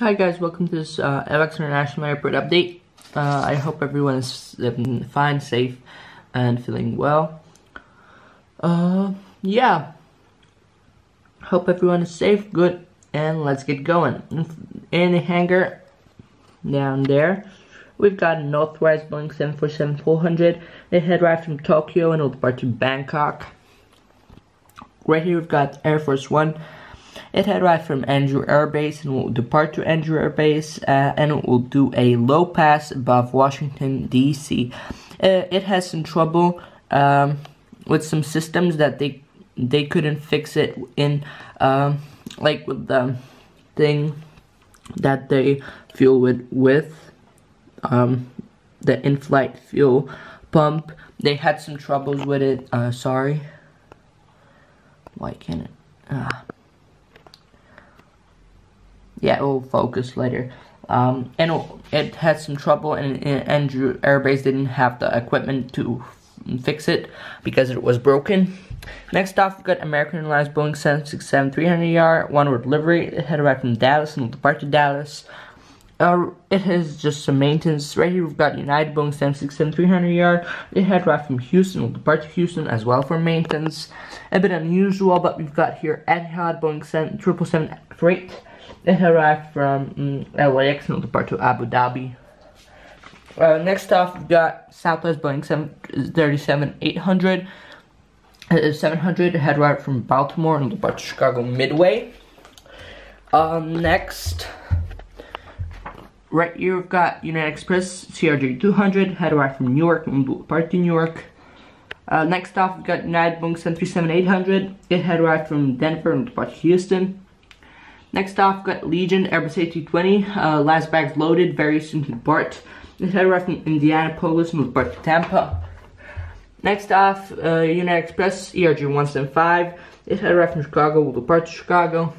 Hi guys, welcome to this uh, International Airport update. Uh, I hope everyone is living fine, safe, and feeling well. Uh, yeah. Hope everyone is safe, good, and let's get going. In the hangar down there, we've got Northwest Boeing 747-400. They head right from Tokyo and will depart to Bangkok. Right here we've got Air Force One. It had arrived from Andrew Air Base and will depart to Andrew Air Base uh, and it will do a low pass above Washington D.C. Uh, it has some trouble um, with some systems that they they couldn't fix it in um, like with the thing that they fuel with with um, the in-flight fuel pump. They had some troubles with it. Uh, sorry. Why can't it? Ah yeah, it will focus later. Um, and it had some trouble, and, and Andrew Airbase didn't have the equipment to fix it because it was broken. Next off, we've got American Airlines Boeing 767 300ER, one word delivery. It had arrived from Dallas and will depart to Dallas. Uh, it has just some maintenance. Right here, we've got United Boeing 767 300ER. It had arrived from Houston, will depart to Houston as well for maintenance. A bit unusual, but we've got here Etihad Boeing 777 Freight. It arrived from um, mm, LAX and depart to Abu Dhabi. Uh, next off, we've got Southwest Boeing 737 800. Uh, 700 had arrived from Baltimore and depart to Chicago Midway. Um, next, right here we've got United Express CRJ 200 had arrived from Newark and depart to Newark. Uh, next off, we've got United Boeing 737 800. It had arrived from Denver and depart to Houston. Next off, got Legion Airbus A220. Uh, last bags loaded, very soon to depart. It had arrived from Indianapolis will depart to Tampa. Next off, uh, United Express ERJ175. It had arrived from Chicago, will depart to Chicago.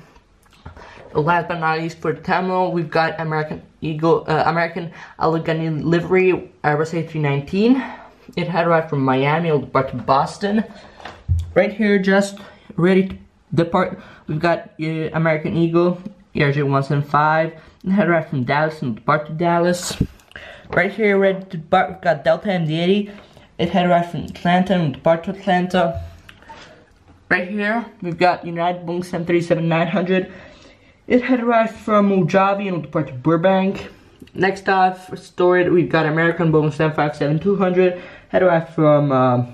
Last but not least, for the terminal, we've got American Eagle, uh, American Allegheny livery Airbus A319. It had arrived from Miami, will depart to Boston. Right here, just ready to Depart. We've got uh, American Eagle, ERJ175, and head right from Dallas and depart to Dallas. Right here, depart, we've got Delta MD-80. It head right from Atlanta and depart to Atlanta. Right here, we've got United Boeing 737-900. It head right from Mojave and will depart to Burbank. Next off, stored, we've got American Boeing 757-200. Head right from uh,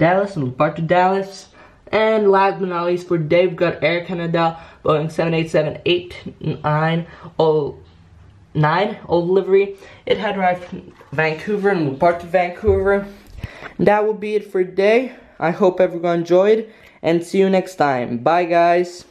Dallas and depart to Dallas. And last but not least for today, we've got Air Canada Boeing 787-89 old livery. It had arrived from Vancouver and will to Vancouver. And that will be it for today. I hope everyone enjoyed and see you next time. Bye guys.